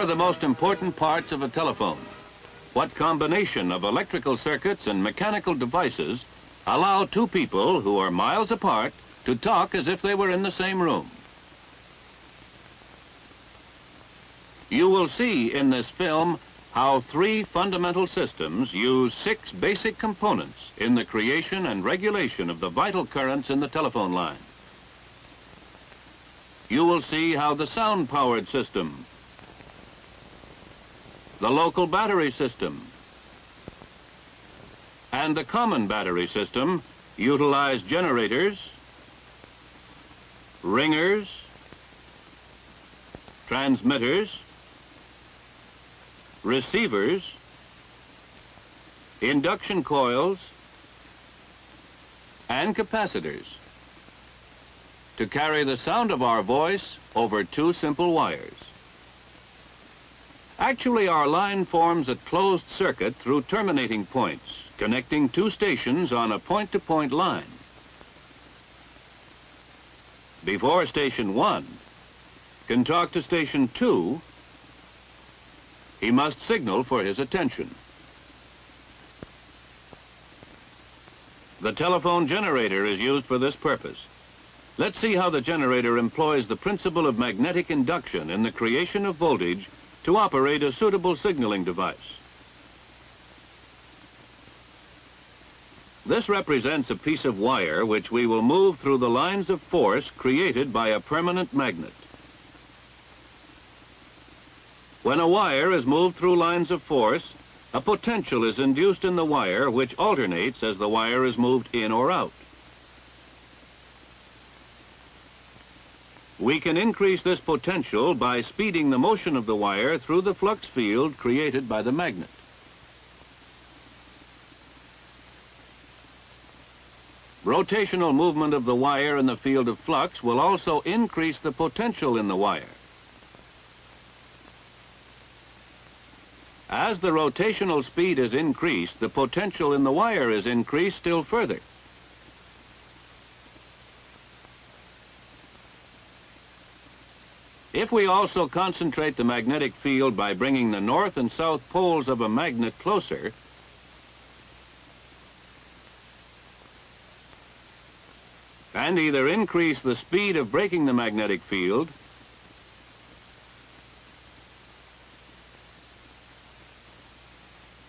Are the most important parts of a telephone? What combination of electrical circuits and mechanical devices allow two people who are miles apart to talk as if they were in the same room? You will see in this film how three fundamental systems use six basic components in the creation and regulation of the vital currents in the telephone line. You will see how the sound-powered system, the local battery system, and the common battery system utilize generators, ringers, transmitters, receivers, induction coils, and capacitors to carry the sound of our voice over two simple wires. Actually, our line forms a closed circuit through terminating points, connecting two stations on a point-to-point -point line. Before station one can talk to station two he must signal for his attention. The telephone generator is used for this purpose. Let's see how the generator employs the principle of magnetic induction in the creation of voltage to operate a suitable signaling device. This represents a piece of wire which we will move through the lines of force created by a permanent magnet. When a wire is moved through lines of force, a potential is induced in the wire which alternates as the wire is moved in or out. We can increase this potential by speeding the motion of the wire through the flux field created by the magnet. Rotational movement of the wire in the field of flux will also increase the potential in the wire. As the rotational speed is increased, the potential in the wire is increased still further. If we also concentrate the magnetic field by bringing the north and south poles of a magnet closer, and either increase the speed of breaking the magnetic field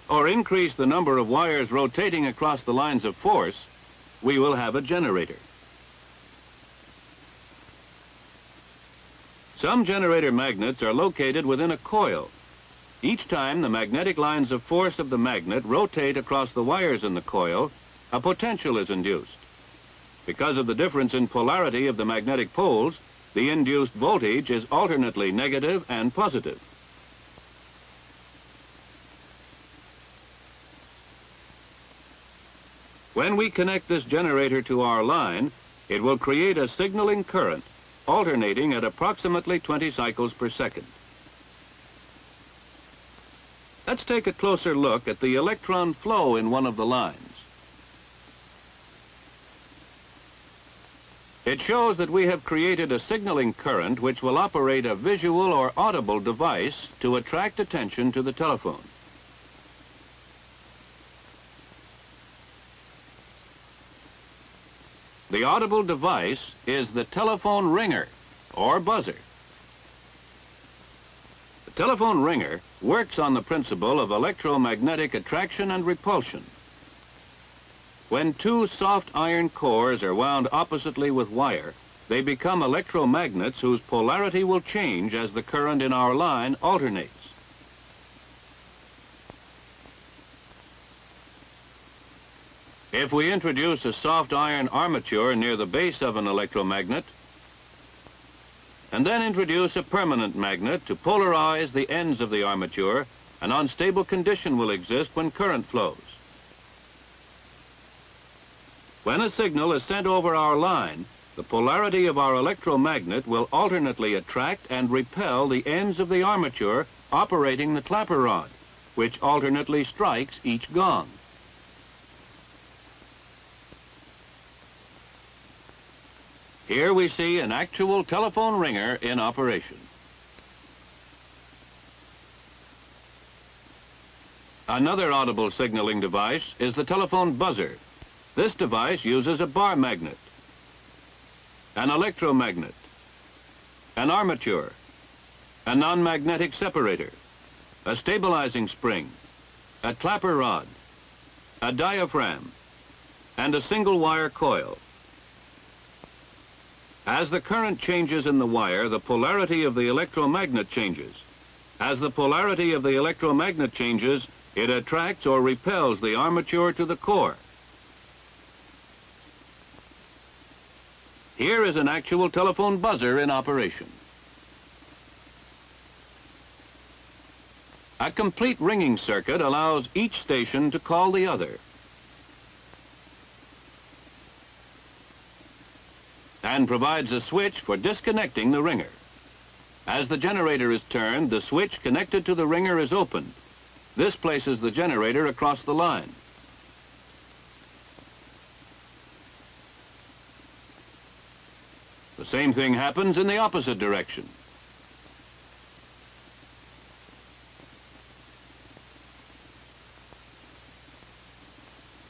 or increase the number of wires rotating across the lines of force, we will have a generator. Some generator magnets are located within a coil. Each time the magnetic lines of force of the magnet rotate across the wires in the coil, a potential is induced. Because of the difference in polarity of the magnetic poles, the induced voltage is alternately negative and positive. When we connect this generator to our line, it will create a signaling current alternating at approximately 20 cycles per second. Let's take a closer look at the electron flow in one of the lines. It shows that we have created a signaling current which will operate a visual or audible device to attract attention to the telephone. The audible device is the telephone ringer or buzzer. The telephone ringer works on the principle of electromagnetic attraction and repulsion. When two soft iron cores are wound oppositely with wire, they become electromagnets whose polarity will change as the current in our line alternates. If we introduce a soft iron armature near the base of an electromagnet, and then introduce a permanent magnet to polarize the ends of the armature, an unstable condition will exist when current flows. When a signal is sent over our line, the polarity of our electromagnet will alternately attract and repel the ends of the armature operating the clapper rod, which alternately strikes each gong. Here we see an actual telephone ringer in operation. Another audible signaling device is the telephone buzzer. This device uses a bar magnet, an electromagnet, an armature, a non-magnetic separator, a stabilizing spring, a clapper rod, a diaphragm, and a single wire coil. As the current changes in the wire, the polarity of the electromagnet changes. As the polarity of the electromagnet changes, it attracts or repels the armature to the core. Here is an actual telephone buzzer in operation. A complete ringing circuit allows each station to call the other. And provides a switch for disconnecting the ringer. As the generator is turned, the switch connected to the ringer is opened. This places the generator across the line. The same thing happens in the opposite direction.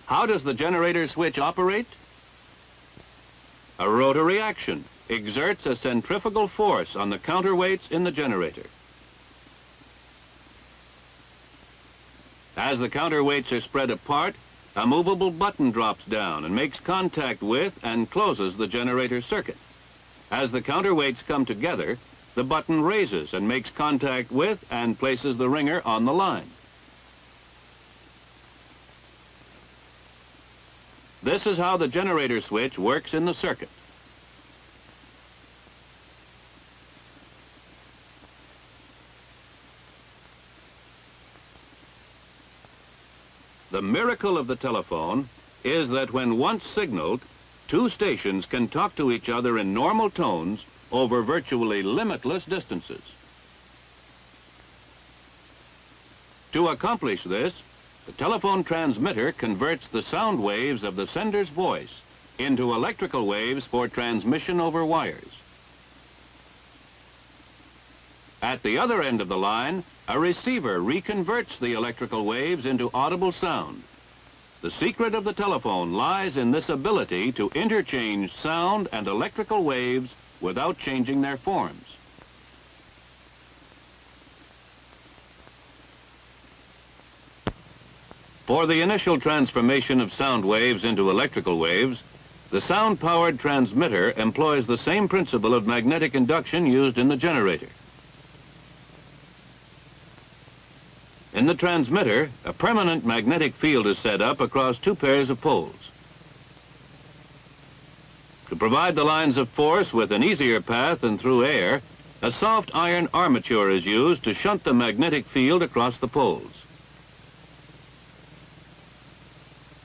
How does the generator switch operate? A rotary action exerts a centrifugal force on the counterweights in the generator. As the counterweights are spread apart, a movable button drops down and makes contact with and closes the generator circuit. As the counterweights come together, the button raises and makes contact with and places the ringer on the line. This is how the generator switch works in the circuit. The miracle of the telephone is that when once signaled, two stations can talk to each other in normal tones over virtually limitless distances. To accomplish this, the telephone transmitter converts the sound waves of the sender's voice into electrical waves for transmission over wires. At the other end of the line, a receiver reconverts the electrical waves into audible sound. The secret of the telephone lies in this ability to interchange sound and electrical waves without changing their forms. For the initial transformation of sound waves into electrical waves, the sound-powered transmitter employs the same principle of magnetic induction used in the generator. In the transmitter, a permanent magnetic field is set up across two pairs of poles. To provide the lines of force with an easier path than through air, a soft iron armature is used to shunt the magnetic field across the poles.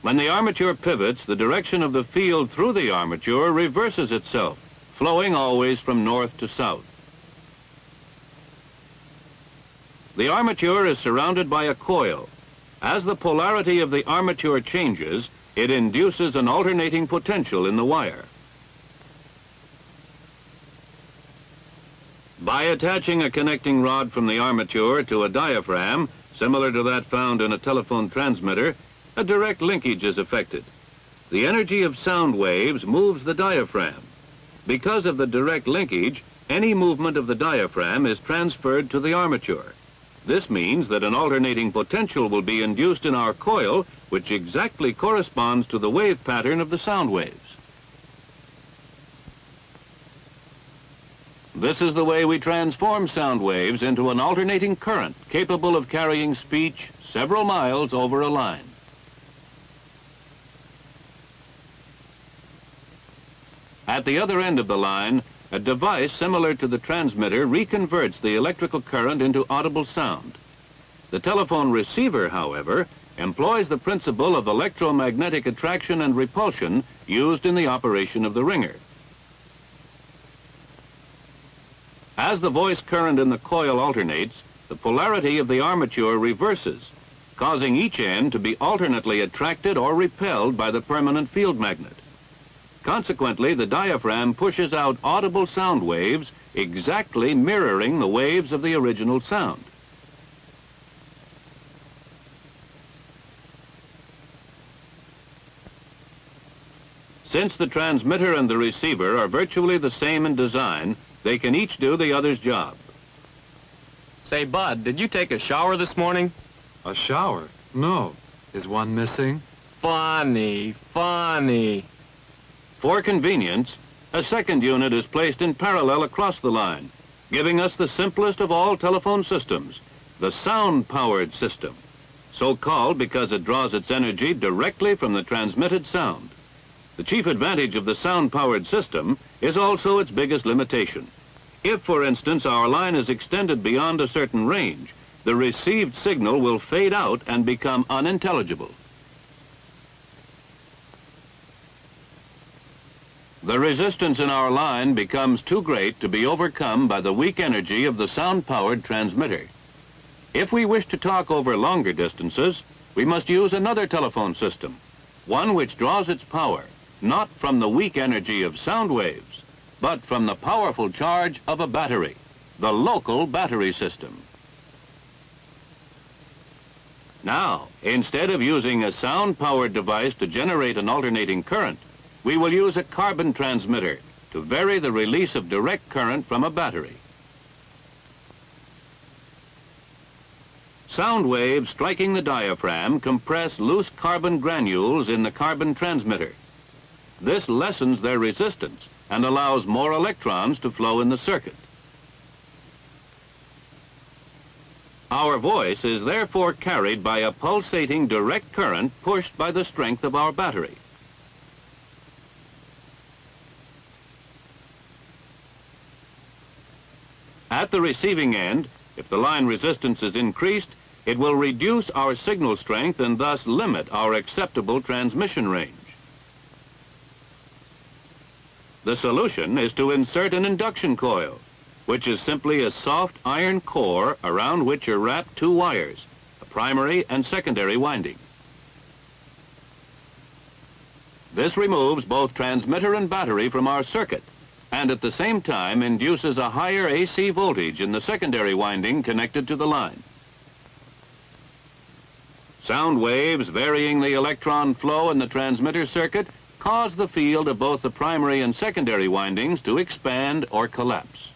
When the armature pivots, the direction of the field through the armature reverses itself, flowing always from north to south. The armature is surrounded by a coil. As the polarity of the armature changes, it induces an alternating potential in the wire. By attaching a connecting rod from the armature to a diaphragm, similar to that found in a telephone transmitter, a direct linkage is effected. The energy of sound waves moves the diaphragm. Because of the direct linkage, any movement of the diaphragm is transferred to the armature. This means that an alternating potential will be induced in our coil, which exactly corresponds to the wave pattern of the sound waves. This is the way we transform sound waves into an alternating current capable of carrying speech several miles over a line. At the other end of the line, a device similar to the transmitter reconverts the electrical current into audible sound. The telephone receiver, however, employs the principle of electromagnetic attraction and repulsion used in the operation of the ringer. As the voice current in the coil alternates, the polarity of the armature reverses, causing each end to be alternately attracted or repelled by the permanent field magnet. Consequently, the diaphragm pushes out audible sound waves exactly mirroring the waves of the original sound. Since the transmitter and the receiver are virtually the same in design, they can each do the other's job. Say, Bud, did you take a shower this morning? A shower? No. Is one missing? Funny, funny. For convenience, a second unit is placed in parallel across the line, giving us the simplest of all telephone systems, the sound-powered system, so called because it draws its energy directly from the transmitted sound. The chief advantage of the sound-powered system is also its biggest limitation. If, for instance, our line is extended beyond a certain range, the received signal will fade out and become unintelligible. The resistance in our line becomes too great to be overcome by the weak energy of the sound-powered transmitter. If we wish to talk over longer distances, we must use another telephone system, one which draws its power not from the weak energy of sound waves, but from the powerful charge of a battery, the local battery system. Now, instead of using a sound-powered device to generate an alternating current, we will use a carbon transmitter to vary the release of direct current from a battery. Sound waves striking the diaphragm compress loose carbon granules in the carbon transmitter. This lessens their resistance and allows more electrons to flow in the circuit. Our voice is therefore carried by a pulsating direct current pushed by the strength of our battery. At the receiving end, if the line resistance is increased, it will reduce our signal strength and thus limit our acceptable transmission range. The solution is to insert an induction coil, which is simply a soft iron core around which are wrapped two wires, a primary and secondary winding. This removes both transmitter and battery from our circuit and at the same time induces a higher AC voltage in the secondary winding connected to the line. Sound waves varying the electron flow in the transmitter circuit cause the field of both the primary and secondary windings to expand or collapse.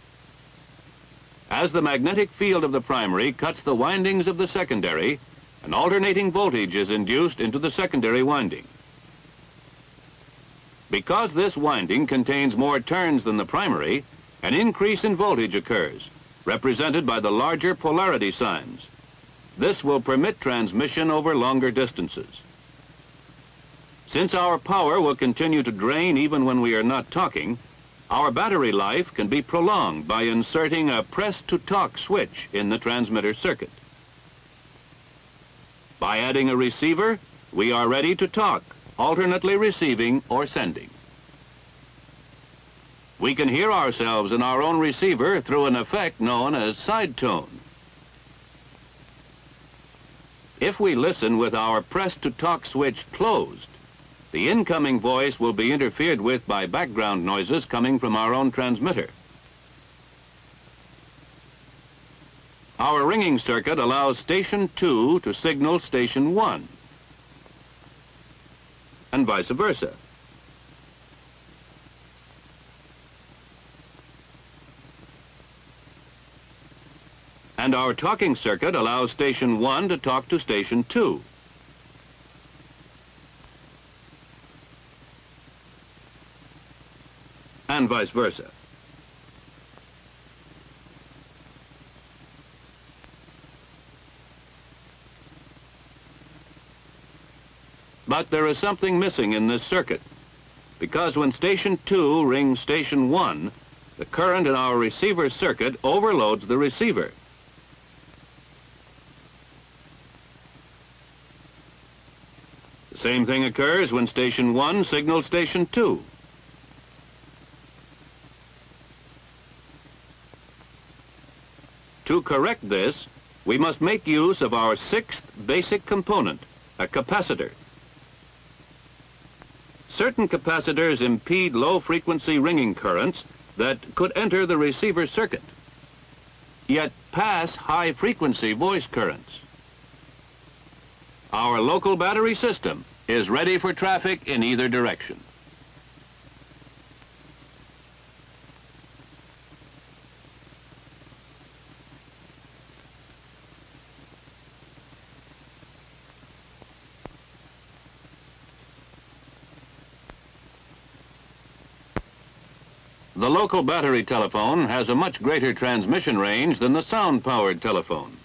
As the magnetic field of the primary cuts the windings of the secondary, an alternating voltage is induced into the secondary winding. Because this winding contains more turns than the primary, an increase in voltage occurs, represented by the larger polarity signs. This will permit transmission over longer distances. Since our power will continue to drain even when we are not talking, our battery life can be prolonged by inserting a press-to-talk switch in the transmitter circuit. By adding a receiver, we are ready to talk, alternately receiving or sending. We can hear ourselves in our own receiver through an effect known as side tone. If we listen with our press-to-talk switch closed, the incoming voice will be interfered with by background noises coming from our own transmitter. Our ringing circuit allows station 2 to signal station 1, and vice versa. And our talking circuit allows station 1 to talk to station 2. and vice versa. But there is something missing in this circuit, because when station 2 rings station 1, the current in our receiver circuit overloads the receiver. The same thing occurs when station 1 signals station 2. To correct this, we must make use of our sixth basic component, a capacitor. Certain capacitors impede low-frequency ringing currents that could enter the receiver circuit, yet pass high-frequency voice currents. Our local battery system is ready for traffic in either direction. The local battery telephone has a much greater transmission range than the sound-powered telephone.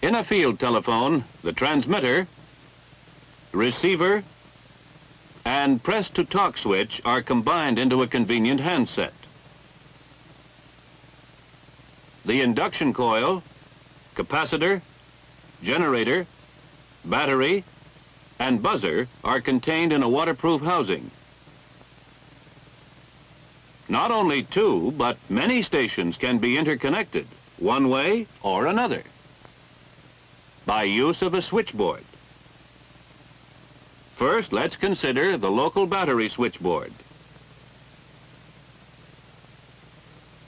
In a field telephone, the transmitter, receiver, and press-to-talk switch are combined into a convenient handset. The induction coil, capacitor, generator, battery, and buzzer are contained in a waterproof housing. Not only two, but many stations can be interconnected, one way or another, by use of a switchboard. First, let's consider the local battery switchboard.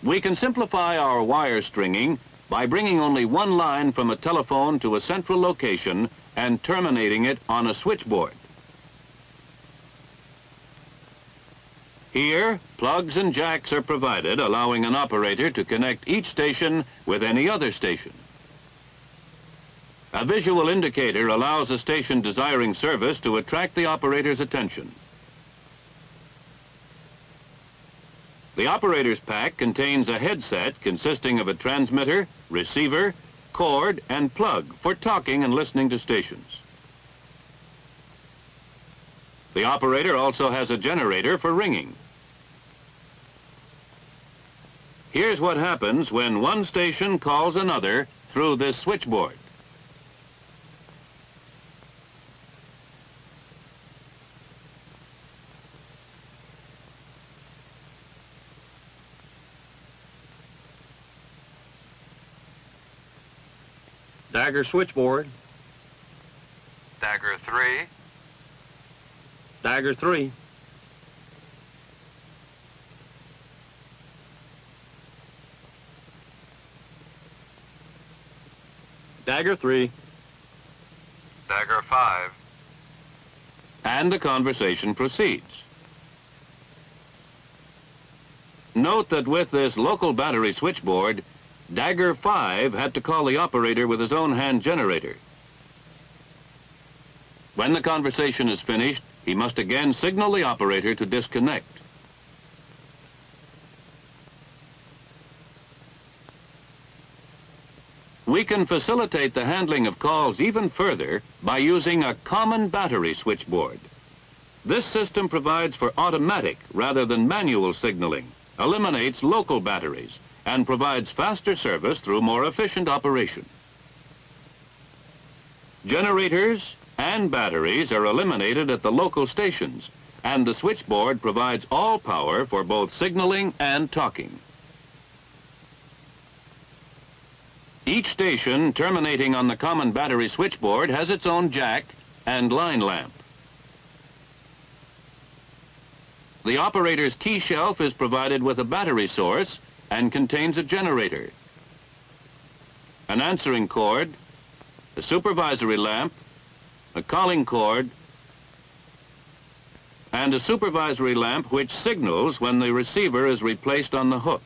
We can simplify our wire stringing by bringing only one line from a telephone to a central location and terminating it on a switchboard. Here, plugs and jacks are provided, allowing an operator to connect each station with any other station. A visual indicator allows a station desiring service to attract the operator's attention. The operator's pack contains a headset consisting of a transmitter, receiver, cord, and plug for talking and listening to stations. The operator also has a generator for ringing. Here's what happens when one station calls another through this switchboard. Dagger switchboard. Dagger 3, Dagger 3. Dagger 3. Dagger 5, and the conversation proceeds. Note that with this local battery switchboard, Dagger 5 had to call the operator with his own hand generator. When the conversation is finished, he must again signal the operator to disconnect. We can facilitate the handling of calls even further by using a common battery switchboard. This system provides for automatic rather than manual signaling, eliminates local batteries, and provides faster service through more efficient operation. Generators and batteries are eliminated at the local stations, and the switchboard provides all power for both signaling and talking. Each station terminating on the common battery switchboard has its own jack and line lamp. The operator's key shelf is provided with a battery source and contains a generator, an answering cord, a supervisory lamp, a calling cord, and a supervisory lamp which signals when the receiver is replaced on the hook.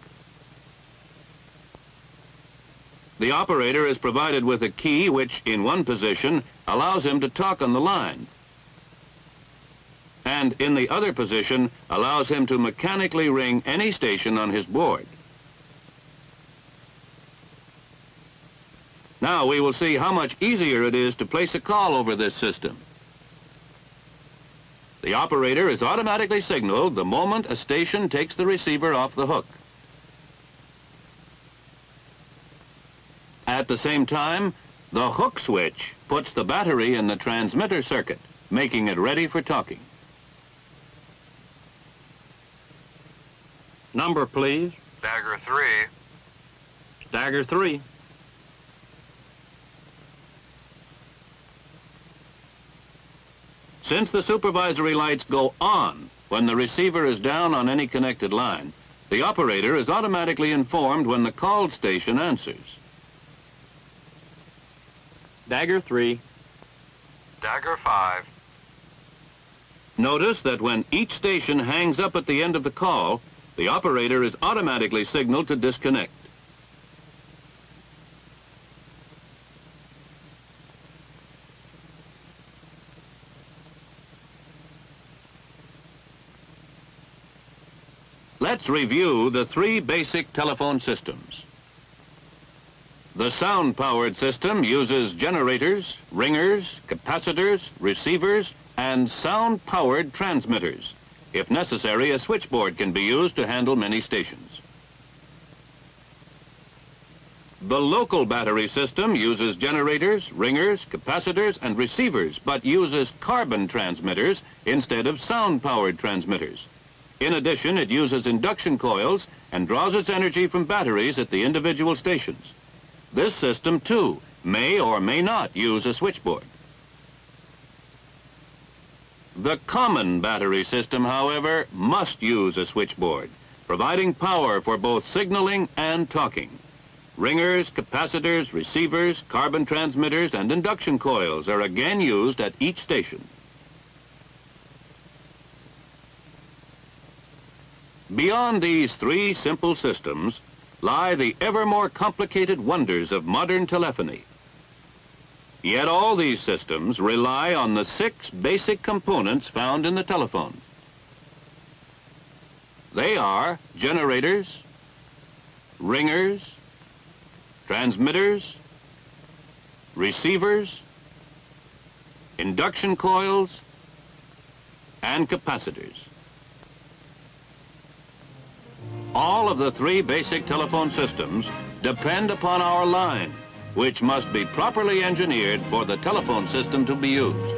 The operator is provided with a key which, in one position, allows him to talk on the line, and in the other position, allows him to mechanically ring any station on his board. Now we will see how much easier it is to place a call over this system. The operator is automatically signaled the moment a station takes the receiver off the hook. At the same time, the hook switch puts the battery in the transmitter circuit, making it ready for talking. Number, please. Dagger 3, Dagger 3. Since the supervisory lights go on when the receiver is down on any connected line, the operator is automatically informed when the called station answers. Dagger 3. Dagger 5, Notice that when each station hangs up at the end of the call, the operator is automatically signaled to disconnect. Let's review the three basic telephone systems. The sound-powered system uses generators, ringers, capacitors, receivers, and sound-powered transmitters. If necessary, a switchboard can be used to handle many stations. The local battery system uses generators, ringers, capacitors, and receivers, but uses carbon transmitters instead of sound-powered transmitters. In addition, it uses induction coils and draws its energy from batteries at the individual stations. This system, too, may or may not use a switchboard. The common battery system, however, must use a switchboard, providing power for both signaling and talking. Ringers, capacitors, receivers, carbon transmitters, and induction coils are again used at each station. Beyond these three simple systems lie the ever more complicated wonders of modern telephony. Yet all these systems rely on the six basic components found in the telephone. They are generators, ringers, transmitters, receivers, induction coils, and capacitors. All of the three basic telephone systems depend upon our line, which must be properly engineered for the telephone system to be used.